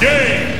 Game!